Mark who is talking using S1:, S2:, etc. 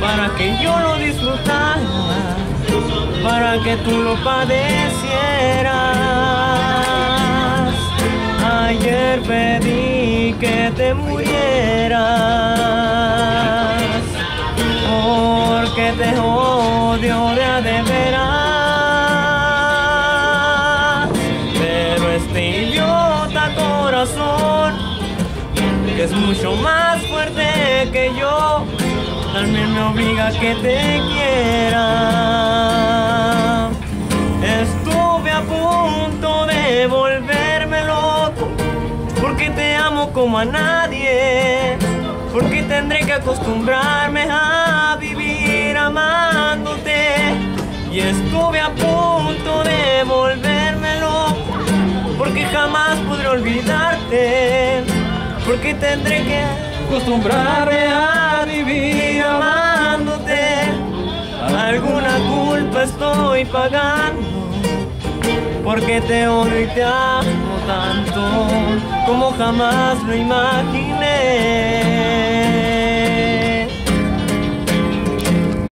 S1: para que yo lo disfrutara, para que tú lo padecieras. Ayer pedí que te murieras, porque te odio de a de veras. Pero este idiota corazón que es mucho más fuerte que yo, también me obliga a que te quiera. Estuve a punto de volverme loco, porque te amo como a nadie, porque tendré que acostumbrarme a vivir amándote. Y estuve a punto de volverme loco, porque jamás podré olvidarte, porque tendré que acostumbrarme a vivir amándote. Alguna culpa estoy pagando, porque te odio y te amo tanto como jamás lo imaginé.